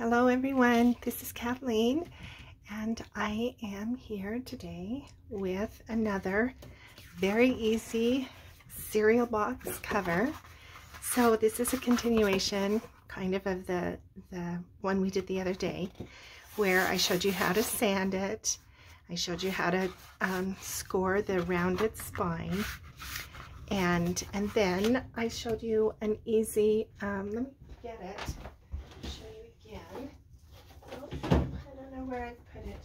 Hello everyone, this is Kathleen and I am here today with another very easy cereal box cover. So this is a continuation kind of of the, the one we did the other day where I showed you how to sand it. I showed you how to um, score the rounded spine and and then I showed you an easy, um, let me get it where I put it.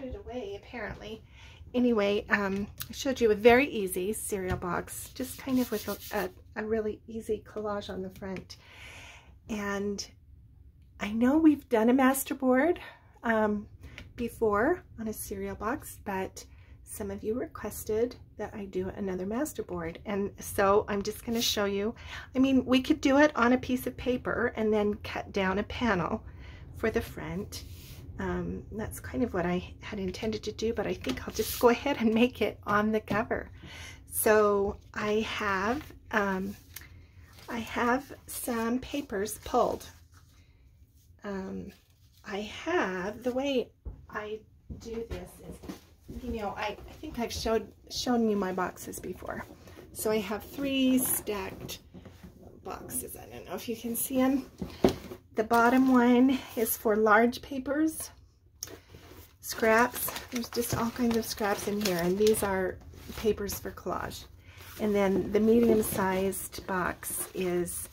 Put it away, apparently. Anyway, um, I showed you a very easy cereal box, just kind of with a, a, a really easy collage on the front. And I know we've done a masterboard um, before on a cereal box, but some of you requested that I do another master board. And so I'm just going to show you. I mean, we could do it on a piece of paper and then cut down a panel for the front um, that's kind of what I had intended to do, but I think I'll just go ahead and make it on the cover. So I have, um, I have some papers pulled. Um, I have, the way I do this is, you know, I, I think I've showed, shown you my boxes before. So I have three stacked boxes. I don't know if you can see them. The bottom one is for large papers, scraps. There's just all kinds of scraps in here, and these are papers for collage. And then the medium-sized box is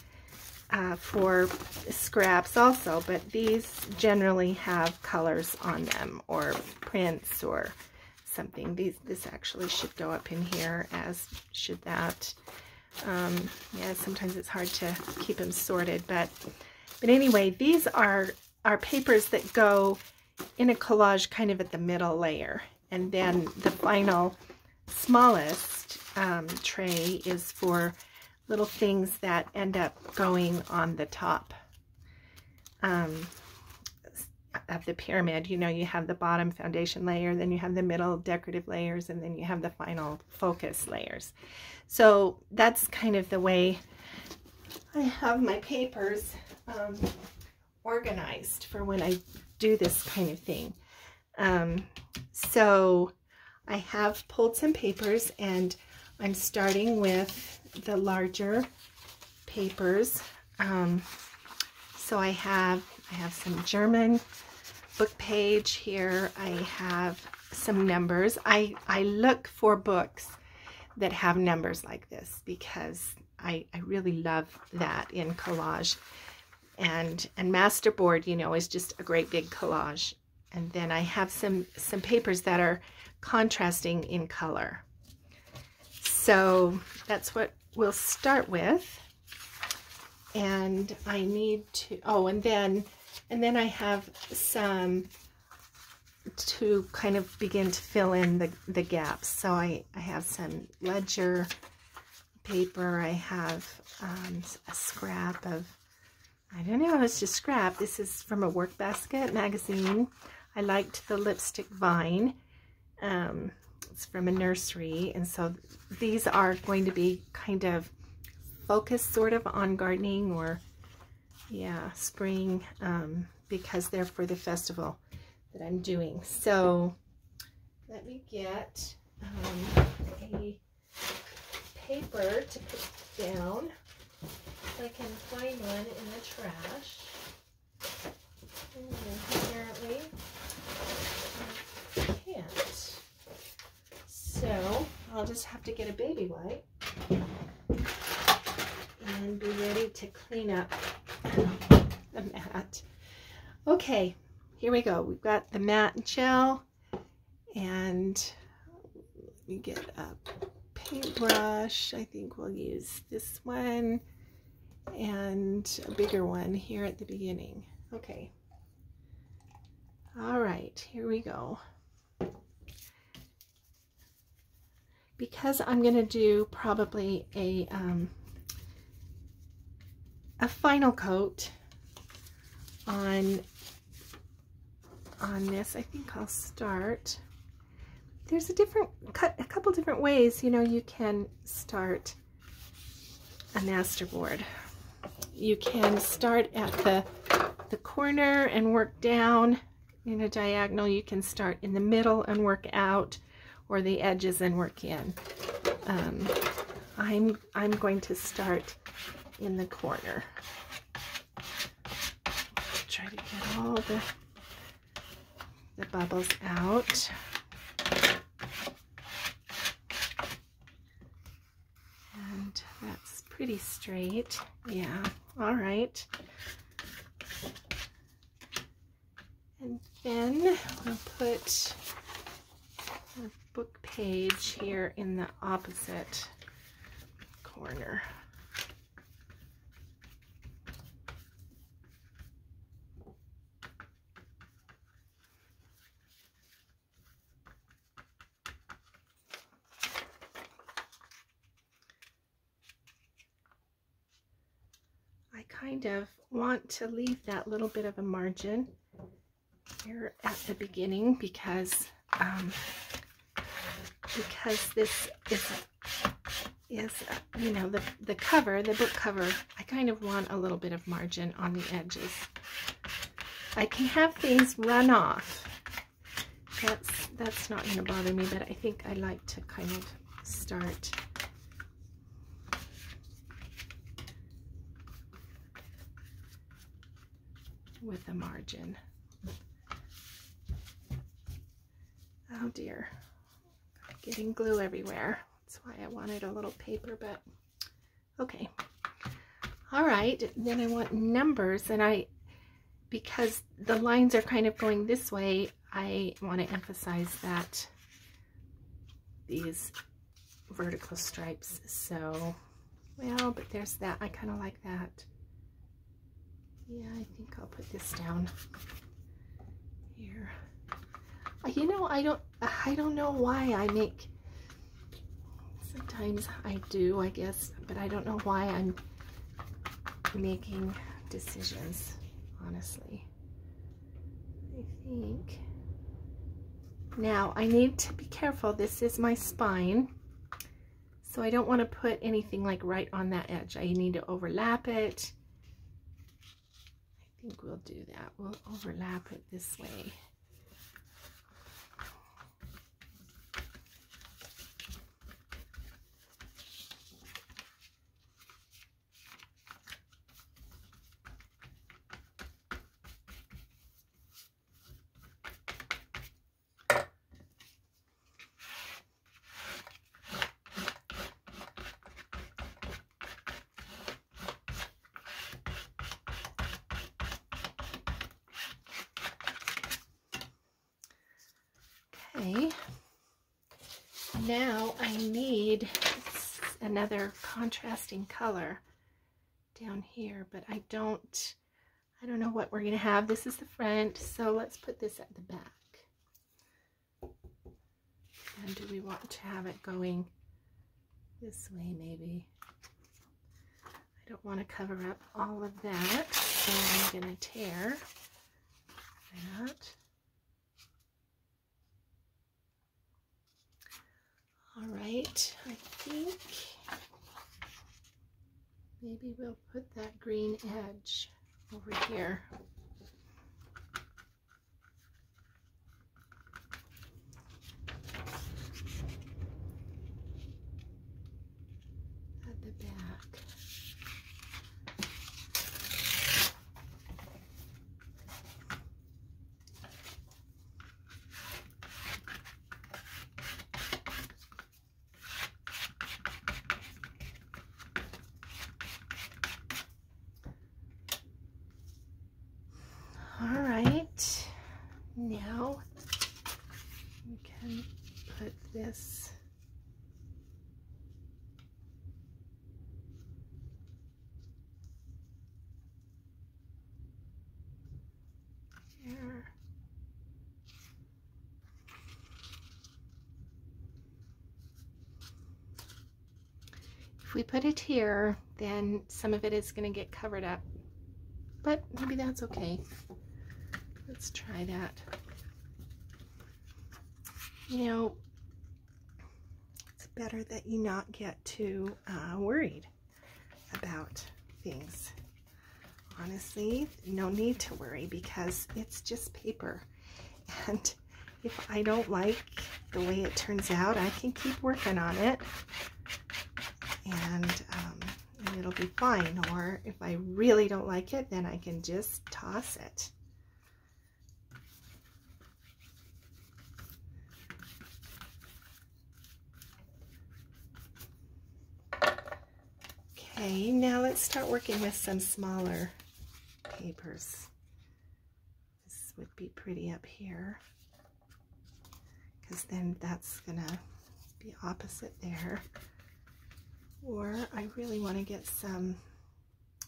uh, for scraps also, but these generally have colors on them or prints or something. These This actually should go up in here, as should that. Um, yeah, sometimes it's hard to keep them sorted, but but anyway, these are, are papers that go in a collage kind of at the middle layer. And then the final smallest um, tray is for little things that end up going on the top um, of the pyramid. You know, you have the bottom foundation layer, then you have the middle decorative layers, and then you have the final focus layers. So that's kind of the way I have my papers um, organized for when I do this kind of thing. Um, so I have pulled some papers and I'm starting with the larger papers. Um, so I have I have some German book page here. I have some numbers. I, I look for books that have numbers like this because I, I really love that in collage. And, and Masterboard, you know, is just a great big collage. And then I have some, some papers that are contrasting in color. So that's what we'll start with. And I need to, oh, and then, and then I have some to kind of begin to fill in the, the gaps. So I, I have some ledger paper. I have um, a scrap of, I don't know, it's just scrap. This is from a Work Basket magazine. I liked the lipstick vine. Um, it's from a nursery. And so these are going to be kind of focused sort of on gardening or, yeah, spring um, because they're for the festival that I'm doing. So let me get um, a paper to put down. I can find one in the trash. apparently I can't. So I'll just have to get a baby wipe and be ready to clean up the mat. Okay, here we go. We've got the mat and gel and we get a paintbrush. I think we'll use this one and a bigger one here at the beginning. Okay. All right, here we go. Because I'm going to do probably a, um, a final coat on, on this, I think I'll start there's a different, cut a couple different ways, you know, you can start a masterboard. You can start at the the corner and work down in a diagonal. You can start in the middle and work out or the edges and work in. Um, I'm, I'm going to start in the corner. Try to get all the, the bubbles out. And that's pretty straight. Yeah, all right. And then I'll put a book page here in the opposite corner. I kind of want to leave that little bit of a margin here at the beginning because um, because this is is you know the the cover the book cover I kind of want a little bit of margin on the edges. I can have things run off. That's that's not going to bother me but I think I like to kind of start with a margin oh dear getting glue everywhere. That's why I wanted a little paper, but okay. All right, then I want numbers, and I, because the lines are kind of going this way, I want to emphasize that these vertical stripes. So, well, but there's that. I kind of like that. Yeah, I think I'll put this down here. Uh, you know, I don't, uh, I don't know why I make, sometimes I do, I guess, but I don't know why I'm making decisions, honestly. I think. Now, I need to be careful. This is my spine. So I don't want to put anything like right on that edge. I need to overlap it. I think we'll do that. We'll overlap it this way. Okay. Now I need another contrasting color down here, but I don't, I don't know what we're going to have. This is the front, so let's put this at the back. And do we want to have it going this way maybe? I don't want to cover up all of that, so I'm going to tear that. All right, I think maybe we'll put that green edge over here. this. Here. If we put it here, then some of it is going to get covered up. But maybe that's okay. Let's try that. You know, it's better that you not get too uh, worried about things honestly, no need to worry because it's just paper. And if I don't like the way it turns out, I can keep working on it and, um, and it'll be fine. Or if I really don't like it, then I can just toss it. Okay, now let's start working with some smaller papers. This would be pretty up here because then that's gonna be opposite there. Or I really want to get some, I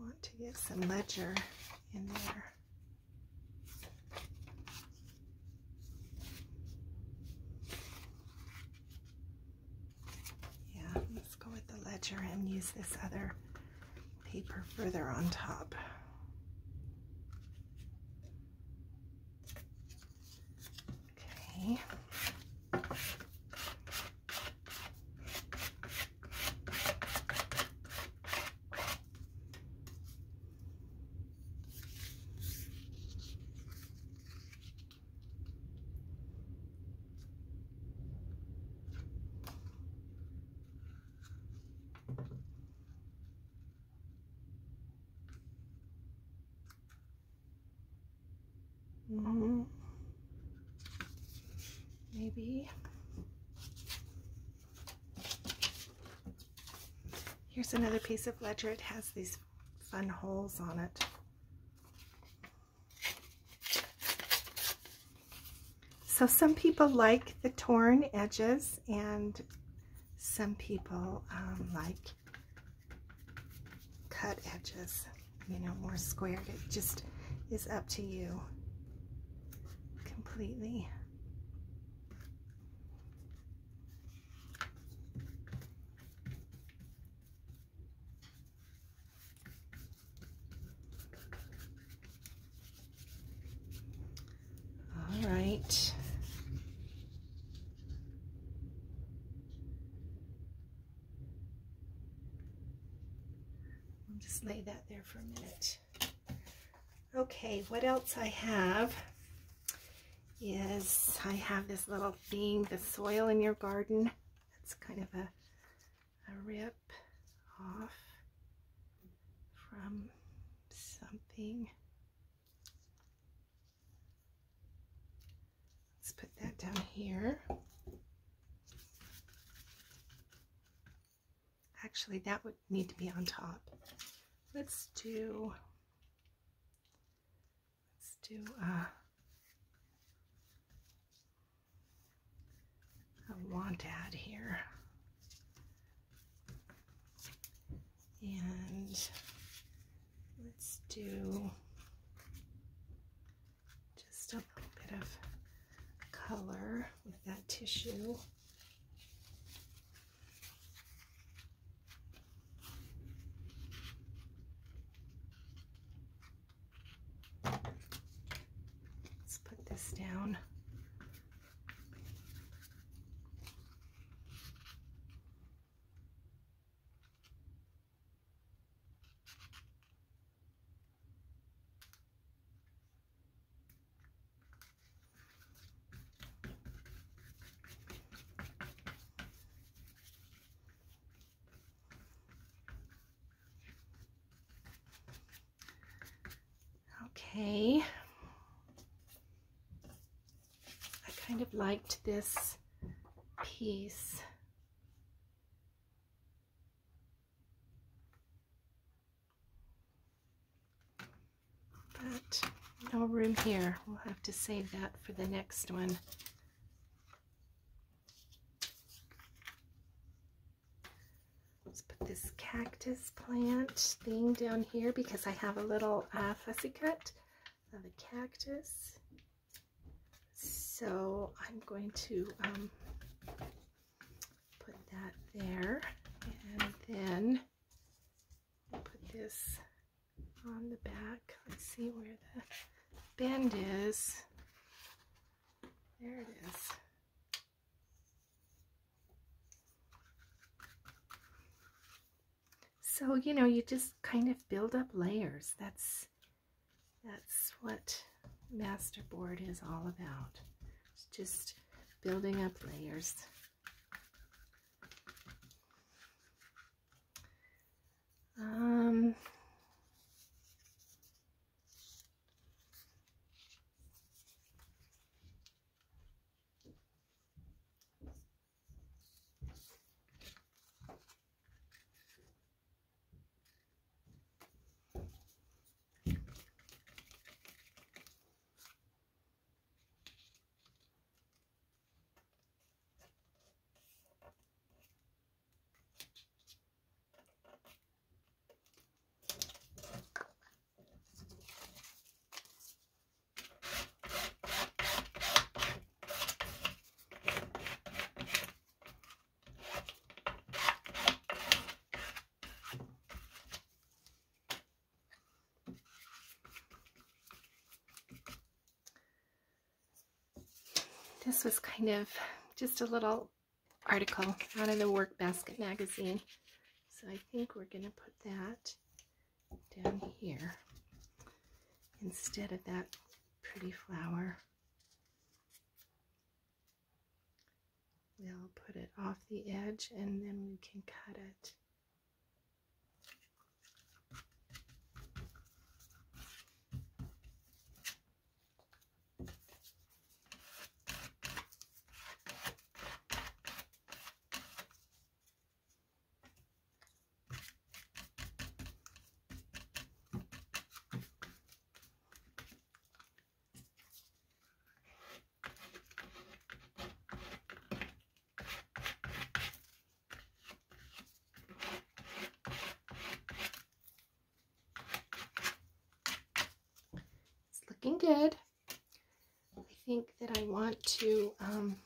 want to get some ledger in there. Yeah, let's go with the ledger and use this other paper further on top. Okay. Mm-hmm. Maybe. Here's another piece of ledger. It has these fun holes on it. So some people like the torn edges and some people um, like cut edges, you know, more squared. It just is up to you completely. All right. I'll just lay that there for a minute. Okay, what else I have is I have this little theme, the soil in your garden. It's kind of a, a rip off from something. Let's put that down here. Actually, that would need to be on top. Let's do, let's do, uh, I want add here. And let's do just a little bit of color with that tissue. Let's put this down. Okay. I kind of liked this piece. But no room here. We'll have to save that for the next one. Let's put this cactus plant thing down here because I have a little uh, fussy cut a cactus. So I'm going to um, put that there and then put this on the back. Let's see where the bend is. There it is. So, you know, you just kind of build up layers. That's that's what Masterboard is all about. It's just building up layers. Um, This was kind of just a little article out of the Work Basket magazine. So I think we're going to put that down here instead of that pretty flower. We'll put it off the edge and then we can cut it. looking good. I think that I want to um,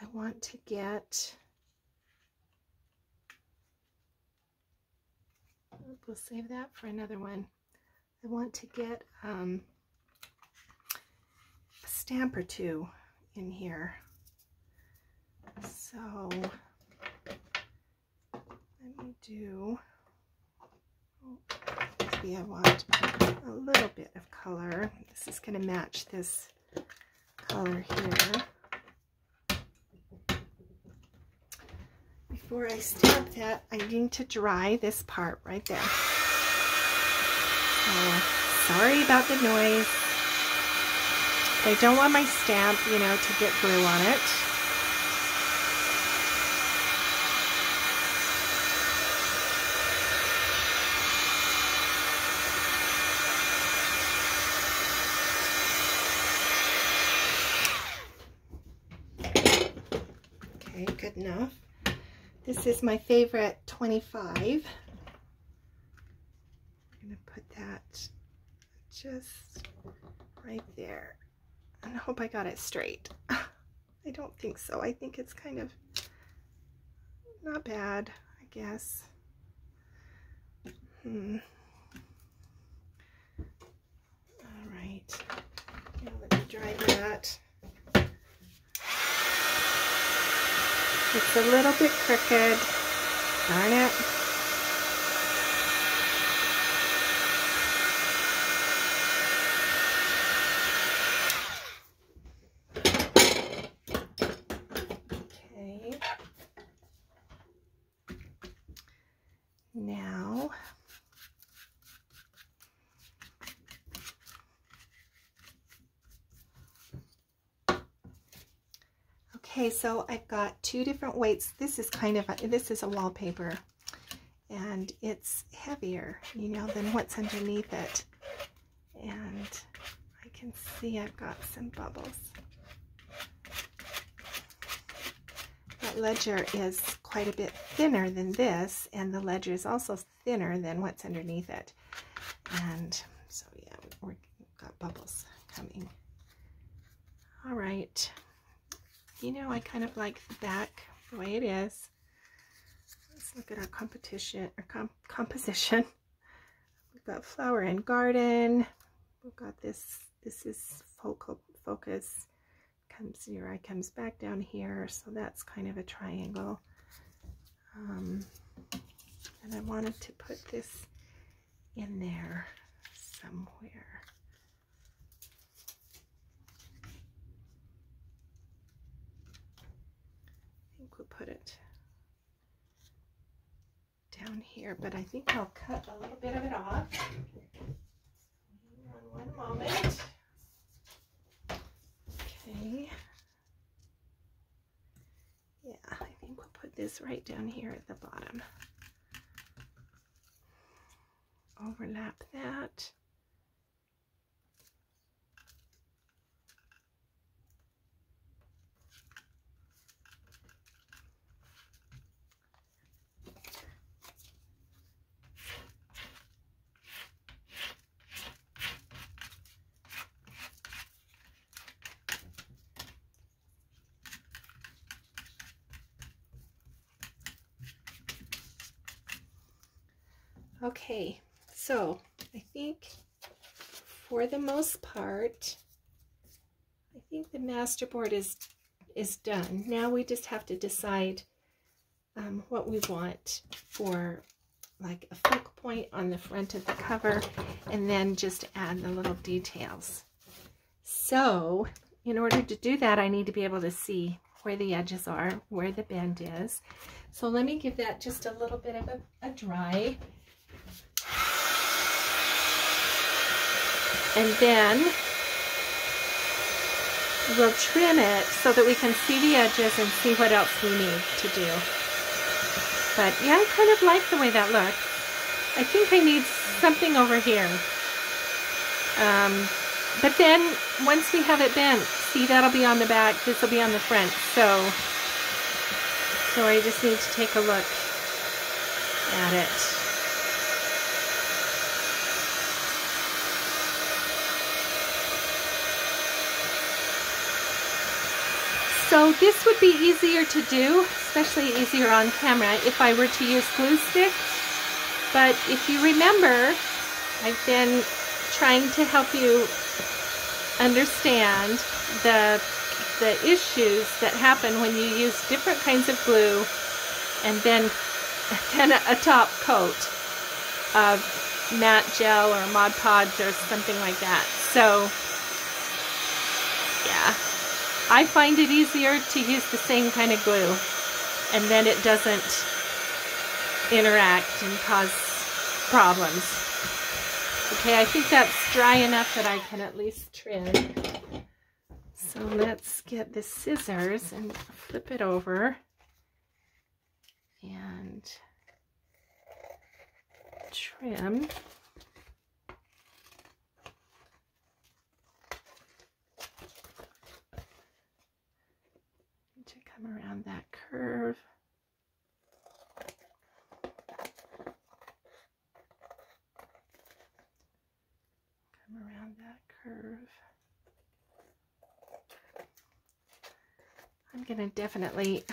I want to get we'll save that for another one. I want to get um, a stamp or two in here. So let me do maybe I want a little bit of color. This is going to match this color here. Before I stamp that, I need to dry this part right there. So, sorry about the noise. I don't want my stamp, you know, to get glue on it. good enough. This is my favorite 25. I'm going to put that just right there. And I hope I got it straight. I don't think so. I think it's kind of not bad, I guess. Hmm. All right. Now let me dry that. It's a little bit crooked. Darn it. Okay. Now, Okay, so I've got two different weights. This is kind of, a, this is a wallpaper and it's heavier, you know, than what's underneath it. And I can see I've got some bubbles. That ledger is quite a bit thinner than this, and the ledger is also thinner than what's underneath it. And so, yeah, we've got bubbles coming. All right you know, I kind of like the back the way it is. Let's look at our competition or comp composition. We've got flower and garden. We've got this, this is focal focus comes your eye comes back down here, so that's kind of a triangle. Um, and I wanted to put this in there somewhere. I think we'll put it down here, but I think I'll cut a little bit of it off. One moment. Okay. Yeah, I think we'll put this right down here at the bottom. Overlap that. Okay, so I think for the most part, I think the masterboard is is done. Now we just have to decide um, what we want for like a focal point on the front of the cover and then just add the little details. So in order to do that, I need to be able to see where the edges are, where the bend is. So let me give that just a little bit of a, a dry. And then we'll trim it so that we can see the edges and see what else we need to do. But yeah, I kind of like the way that looks. I think I need something over here. Um, but then once we have it bent, see that'll be on the back, this will be on the front. So, so I just need to take a look at it. So this would be easier to do, especially easier on camera if I were to use glue stick. But if you remember, I've been trying to help you understand the, the issues that happen when you use different kinds of glue and then, then a, a top coat of matte gel or Mod Podge or something like that. So, yeah. I find it easier to use the same kind of glue and then it doesn't interact and cause problems. Okay, I think that's dry enough that I can at least trim. So let's get the scissors and flip it over and trim. Come around that curve. Come around that curve. I'm going to definitely,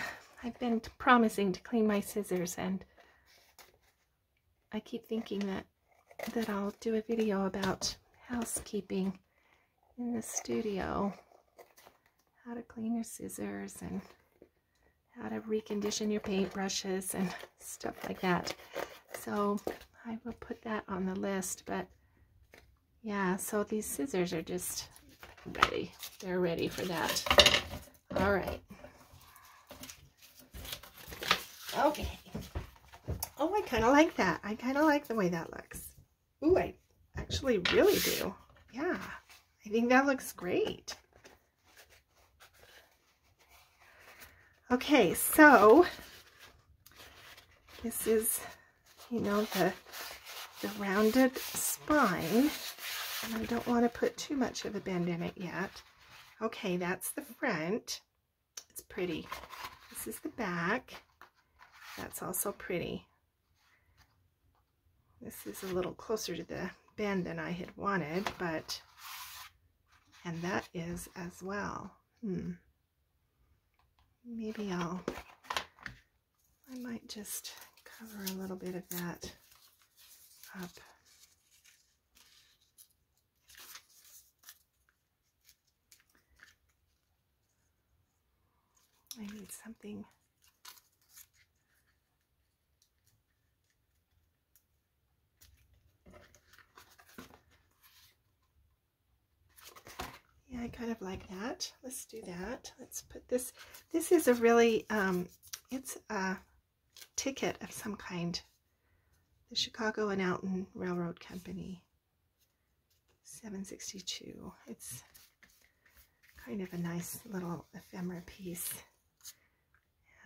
I've been promising to clean my scissors and I keep thinking that, that I'll do a video about housekeeping in the studio how to clean your scissors and how to recondition your paintbrushes and stuff like that. So I will put that on the list, but yeah, so these scissors are just ready. They're ready for that. All right. Okay. Oh, I kind of like that. I kind of like the way that looks. Ooh, I actually really do. Yeah, I think that looks great. Okay, so this is, you know, the, the rounded spine. And I don't want to put too much of a bend in it yet. Okay, that's the front. It's pretty. This is the back. That's also pretty. This is a little closer to the bend than I had wanted, but, and that is as well. Hmm maybe I'll, I might just cover a little bit of that up. I need something Yeah, I kind of like that. Let's do that. Let's put this. This is a really, um, it's a ticket of some kind. The Chicago and Alton Railroad Company. 762. It's kind of a nice little ephemera piece.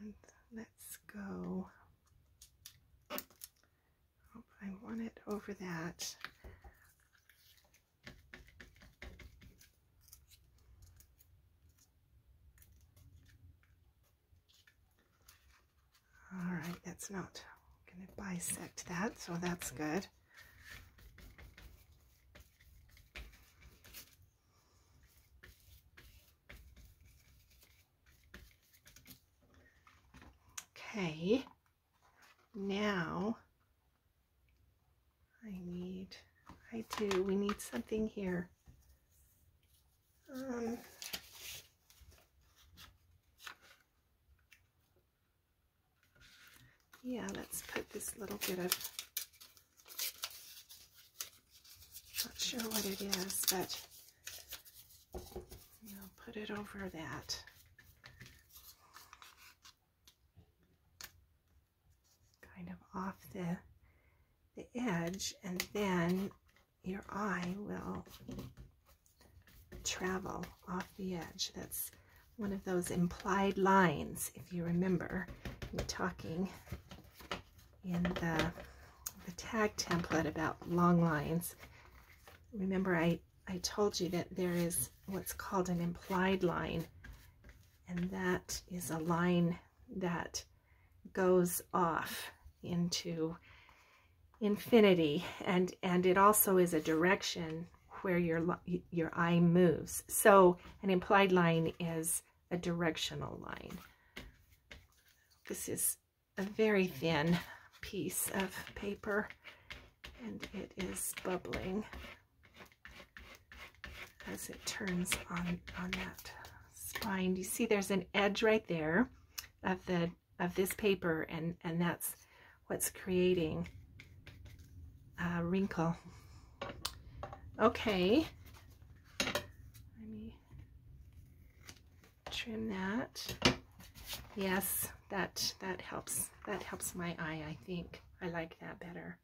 And let's go. Oh, I want it over that. All right, that's not going to bisect that, so that's good. Okay, now I need, I do, we need something here. Um, yeah, let's put this little bit of, not sure what it is, but you know, put it over that. Kind of off the, the edge, and then your eye will travel off the edge. That's one of those implied lines, if you remember me talking in the, the tag template about long lines. Remember I, I told you that there is what's called an implied line, and that is a line that goes off into infinity, and, and it also is a direction where your, your eye moves. So an implied line is a directional line. This is a very thin piece of paper and it is bubbling as it turns on on that spine. You see there's an edge right there of the of this paper and and that's what's creating a wrinkle. Okay. Let me trim that. Yes, that that helps. That helps my eye, I think. I like that better.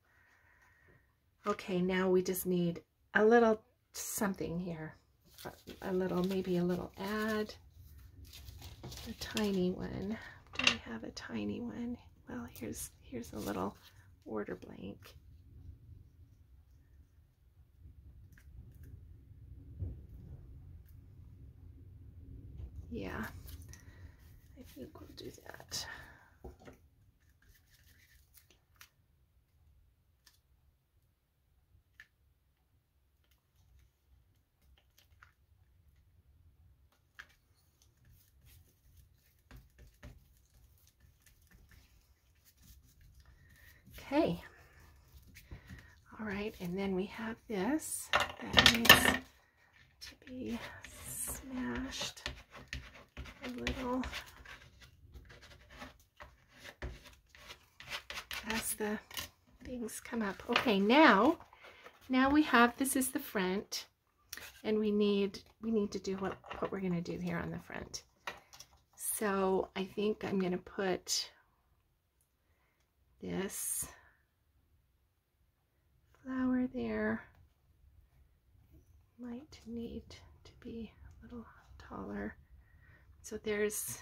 Okay, now we just need a little something here. A, little, maybe a little add. A tiny one. Do we have a tiny one? Well, here's here's a little order blank. Yeah, do that. Okay. All right, and then we have this that needs to be smashed a little as the things come up. Okay, now, now we have, this is the front, and we need, we need to do what, what we're going to do here on the front. So I think I'm going to put this flower there. Might need to be a little taller. So there's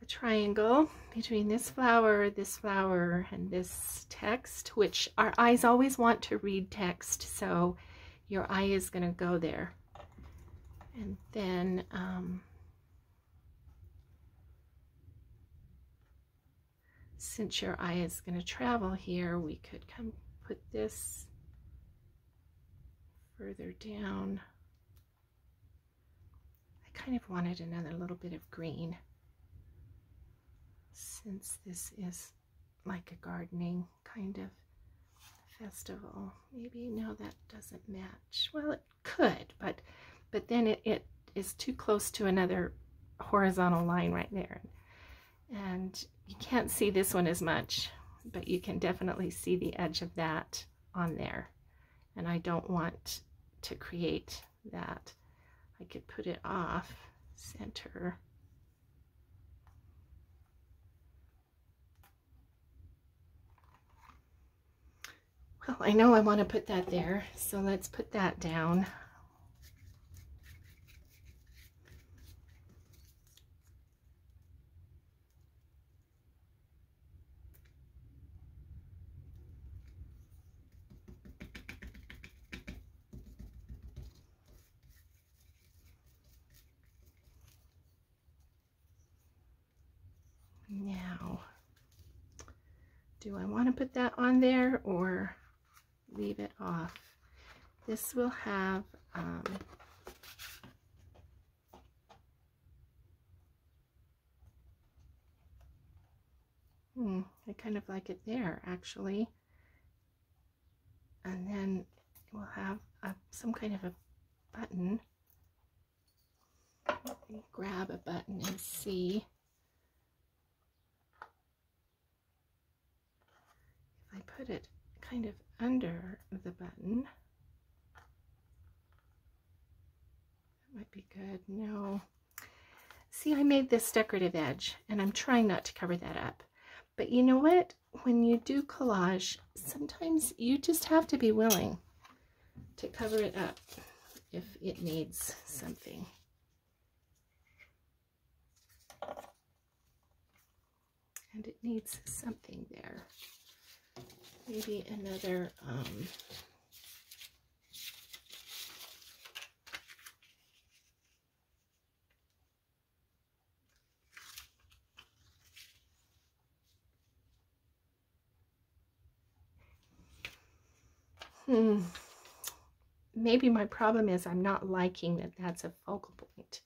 a triangle between this flower, this flower, and this text, which our eyes always want to read text, so your eye is going to go there. And then um, since your eye is going to travel here, we could come put this further down. I kind of wanted another little bit of green since this is like a gardening kind of festival. Maybe no, that doesn't match. Well, it could, but but then it, it is too close to another horizontal line right there. And you can't see this one as much, but you can definitely see the edge of that on there. And I don't want to create that. I could put it off center. Well, I know I want to put that there, so let's put that down. Now, do I want to put that on there or leave it off. This will have um, hmm, I kind of like it there actually. And then we'll have a, some kind of a button. grab a button and see. If I put it kind of under the button. That might be good. No. See, I made this decorative edge, and I'm trying not to cover that up. But you know what? When you do collage, sometimes you just have to be willing to cover it up if it needs something. And it needs something there maybe another um, Hmm. Maybe my problem is I'm not liking that that's a focal point.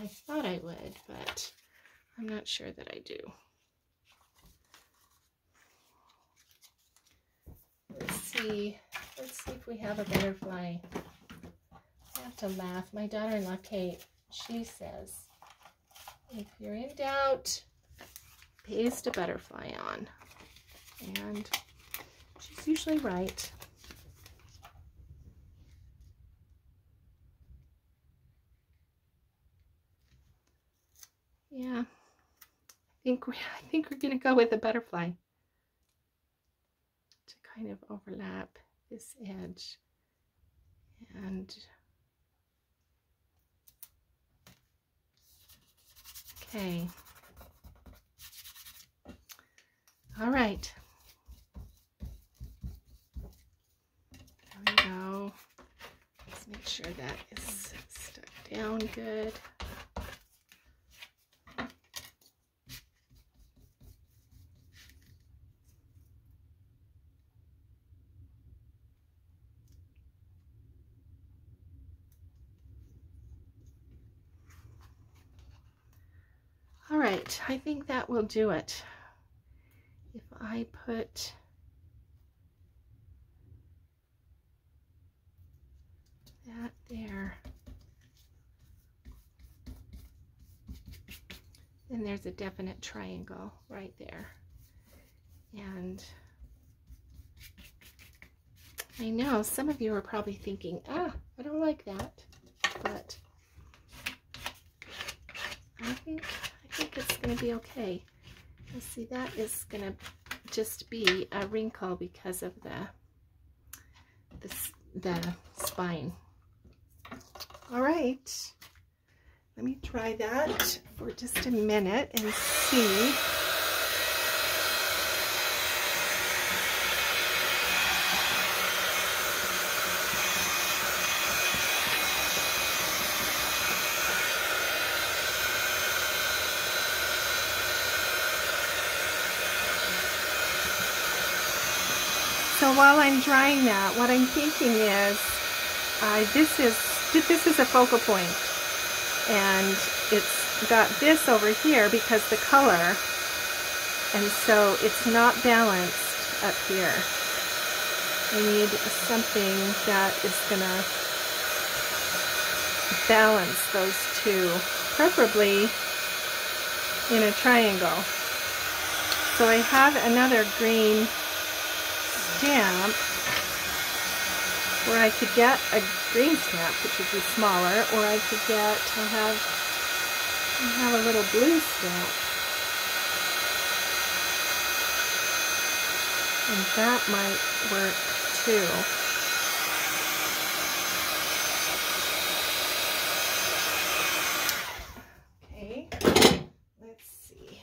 I thought I would, but I'm not sure that I do. Let's see. Let's see if we have a butterfly. I have to laugh. My daughter-in-law, Kate, she says, if you're in doubt, paste a butterfly on. And she's usually right. Yeah think we, I think we're going to go with a butterfly. To kind of overlap this edge and okay. All right. There we go. Let's make sure that is stuck down good I think that will do it. If I put that there, then there's a definite triangle right there. And I know some of you are probably thinking, ah, I don't like that, but I think think it's going to be okay. You see, that is going to just be a wrinkle because of the, the, the spine. All right. Let me try that for just a minute and see while I'm drying that, what I'm thinking is, uh, this is this is a focal point, and it's got this over here because the color, and so it's not balanced up here. I need something that is gonna balance those two, preferably in a triangle. So I have another green stamp where I could get a green stamp, which would be smaller, or I could get, I have, I have a little blue stamp. And that might work too. Okay, let's see.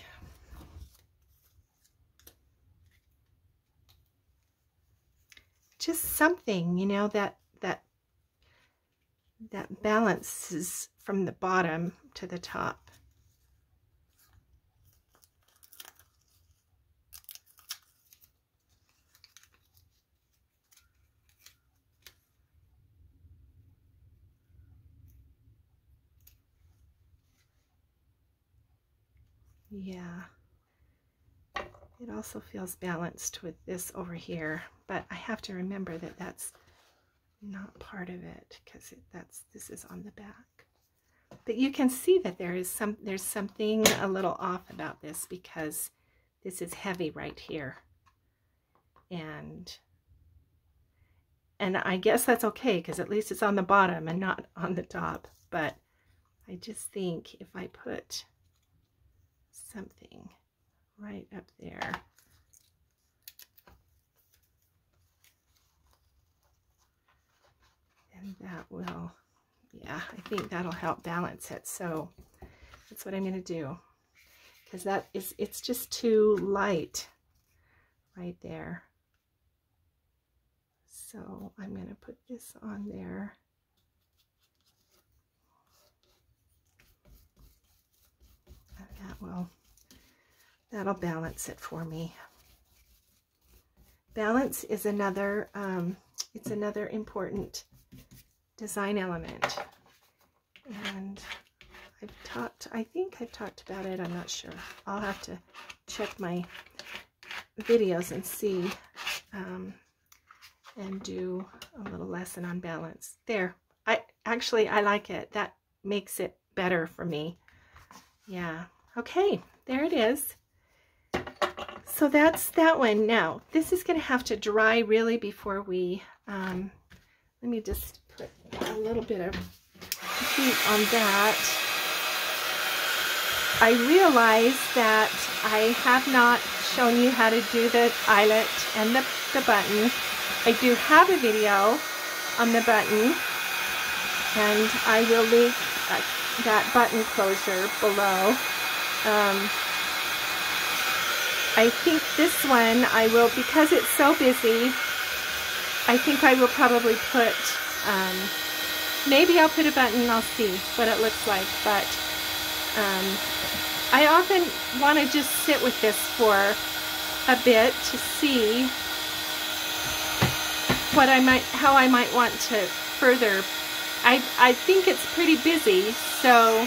Just something, you know, that that that balances from the bottom to the top. Yeah. It also feels balanced with this over here, but I have to remember that that's not part of it because that's this is on the back. But you can see that there is some there's something a little off about this because this is heavy right here. And and I guess that's okay because at least it's on the bottom and not on the top. But I just think if I put something right up there. And that will, yeah, I think that'll help balance it. So that's what I'm going to do because that is, it's just too light right there. So I'm going to put this on there. That will That'll balance it for me. Balance is another, um, it's another important design element. And I've talked, I think I've talked about it, I'm not sure. I'll have to check my videos and see um, and do a little lesson on balance. There, I actually, I like it. That makes it better for me. Yeah, okay, there it is. So that's that one. Now, this is going to have to dry really before we, um, let me just put a little bit of heat on that. I realize that I have not shown you how to do the eyelet and the, the button. I do have a video on the button and I will link uh, that button closure below. Um, I think this one I will, because it's so busy, I think I will probably put, um, maybe I'll put a button, I'll see what it looks like, but um, I often want to just sit with this for a bit to see what I might, how I might want to further. I, I think it's pretty busy, so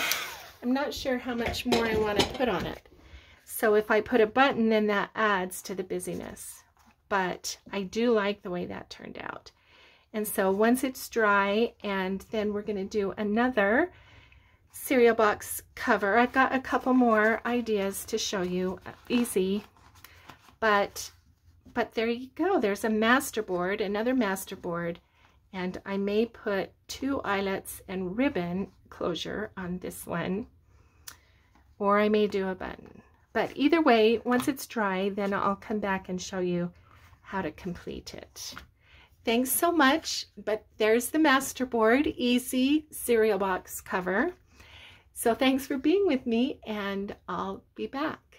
I'm not sure how much more I want to put on it. So if I put a button, then that adds to the busyness. But I do like the way that turned out. And so once it's dry, and then we're going to do another cereal box cover. I've got a couple more ideas to show you. Easy. But, but there you go. There's a master board, another master board. And I may put two eyelets and ribbon closure on this one. Or I may do a button. But either way, once it's dry, then I'll come back and show you how to complete it. Thanks so much, but there's the masterboard, easy cereal box cover. So thanks for being with me, and I'll be back.